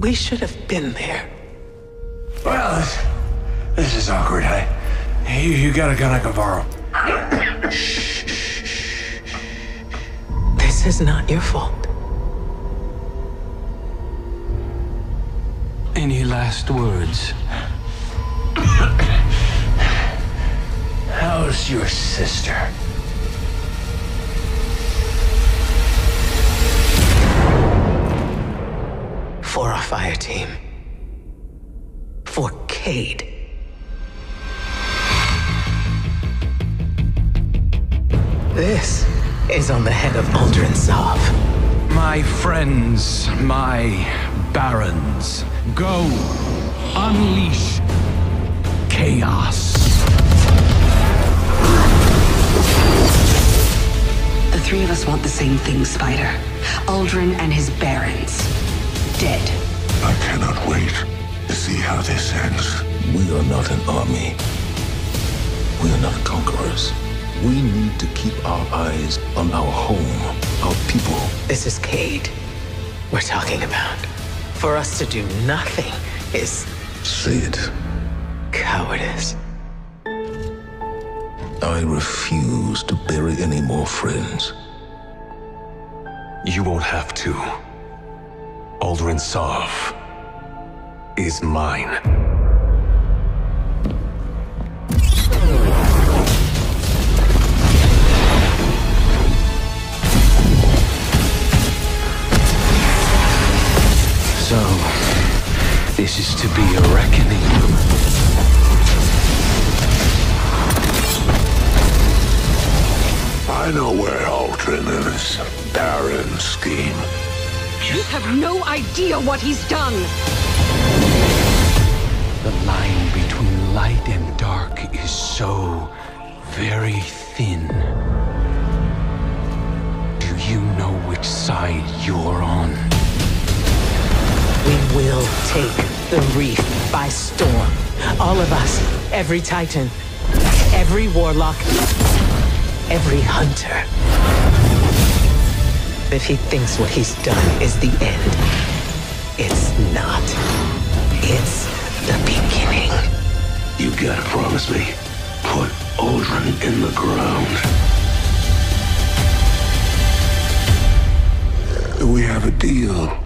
We should have been there. Well, this, this is awkward. I, you, you got a gun I can borrow. This is not your fault. Any last words? How's your sister? For our fire team. For Cayde. This is on the head of Uldren Sov. My friends, my barons, go unleash chaos. The three of us want the same thing, Spider. Uldren and his barons. Dead. I cannot wait to see how this ends. We are not an army. We are not conquerors. We need to keep our eyes on our home, our people. This is Cayde we're talking about. For us to do nothing is Say it. cowardice. I refuse to bury any more friends. You won't have to. Uldren Sov is mine. So, this is to be a reckoning. I know where Uldren is. Baron scheme. You have no idea what he's done. The line between light and dark is so very thin. Do you know which side you're on? We will take the reef by storm. All of us, every Titan, every Warlock, every Hunter. If he thinks what he's done is the end, it's not. It's the beginning. You gotta promise me. Put Uldren in the ground. We have a deal.